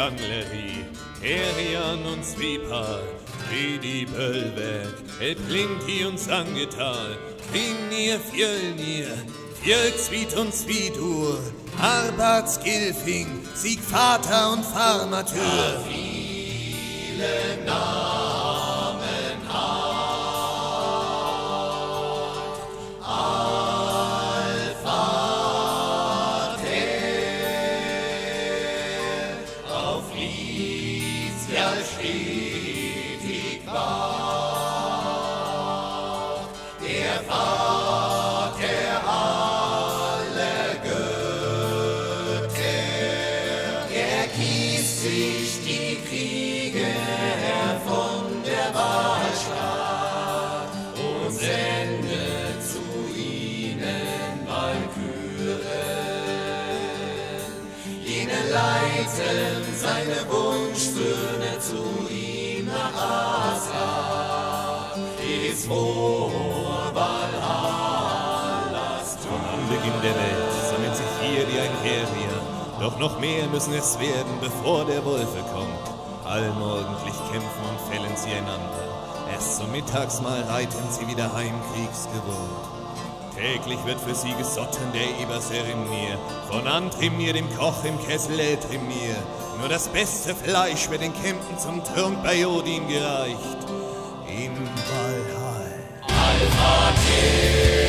Janleri, Herian und Zwipal, Redi Böllwerk, El Plinti und Sangetal, Grimnir, Fjölnir, Fjölzwiet und Zwiedur, Arbat, Skilfing, Siegvater und Farmatür. Viele Namen leiten seine Wunschsöhne zu ihm nach Asa, ist vor Valhallas Von Anbeginn der Welt sammelt sich hier die Einherrier. Doch noch mehr müssen es werden, bevor der Wolfe kommt. Allmorgendlich kämpfen und fällen sie einander. Erst zum Mittagsmahl reiten sie wieder heim kriegsgewohnt. Täglich wird für sie gesotten der Eber Serimnir, von Antrimnir, dem Koch im Kessel Eltrimnir. Nur das beste Fleisch wird den Kämpfen zum Trunk bei Odin gereicht. In Valhall. So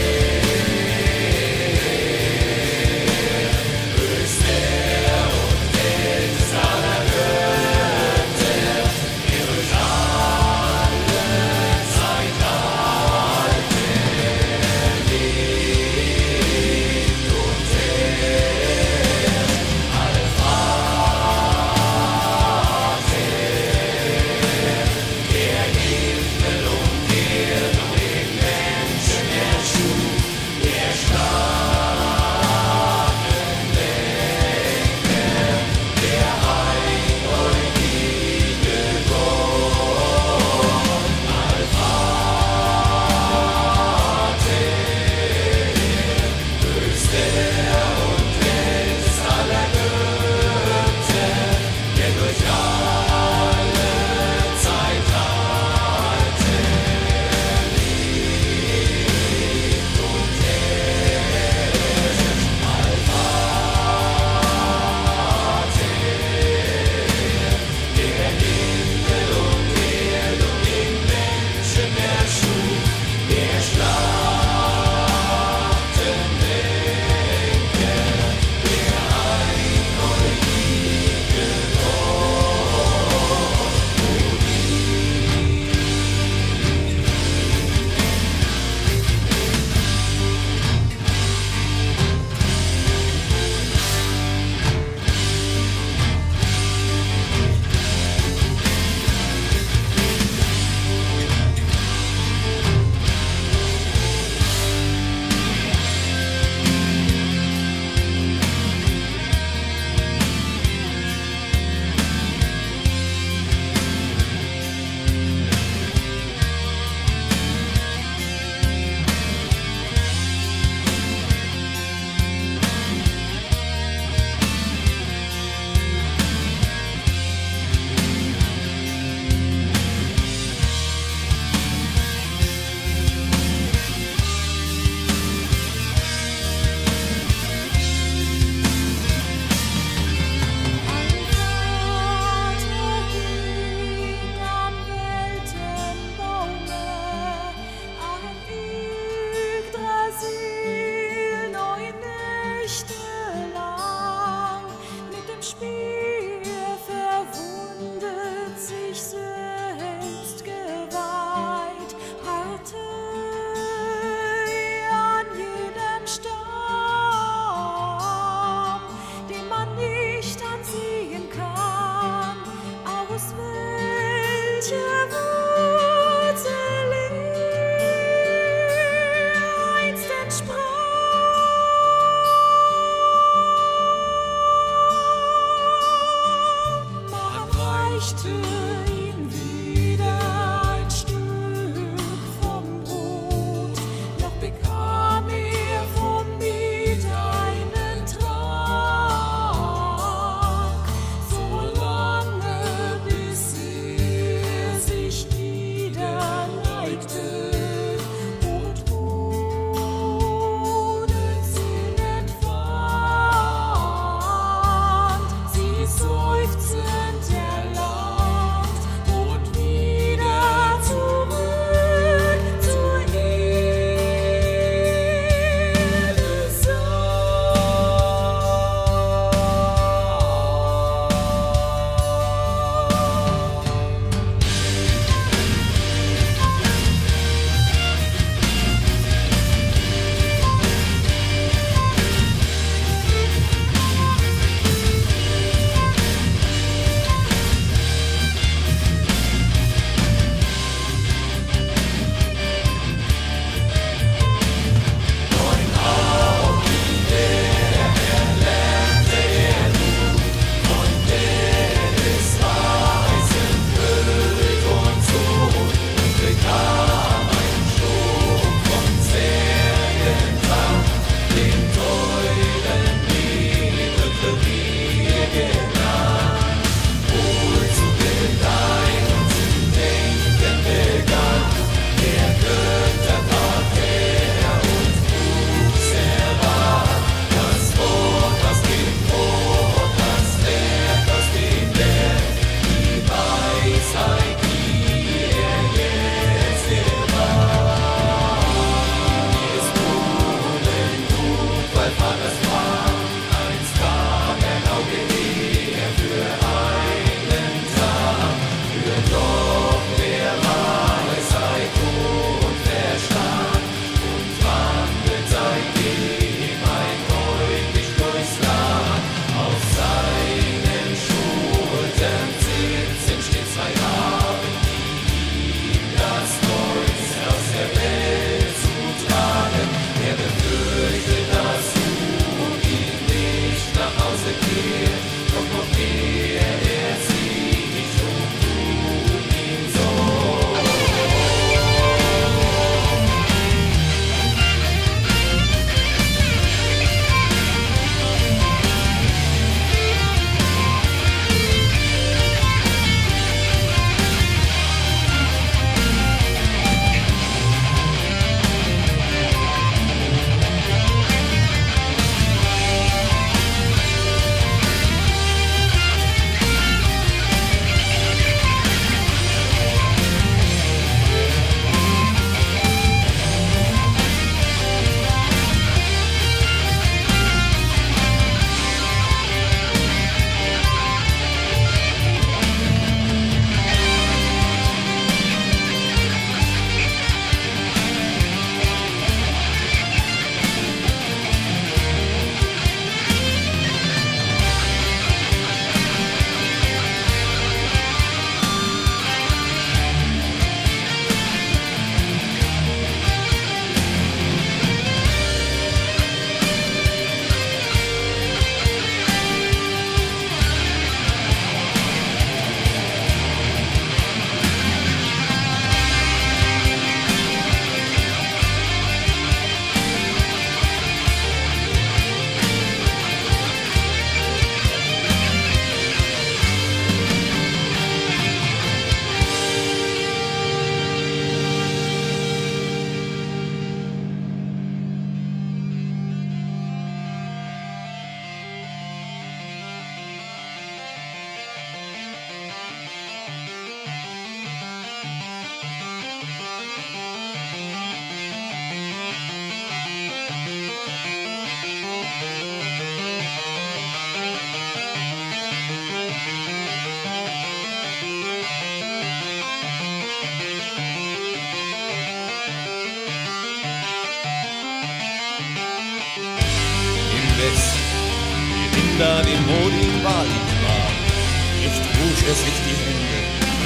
er sich die Hände,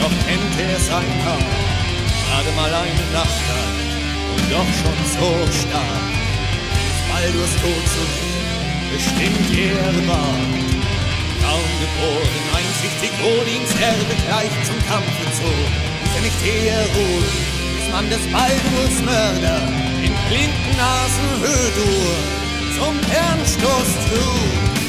doch kennt er seinen Kampf. Gerade mal eine Nacht alt und doch schon so stark. Baldurs Tod zu bestimmt er war. Kaum geboren, einsichtig Odins Erbe gleich zum Kampfe zog. Muss er nicht eher ruhen, bis man des Baldurs Mörder in blinden Nasen Hödur zum Kernstoß trug.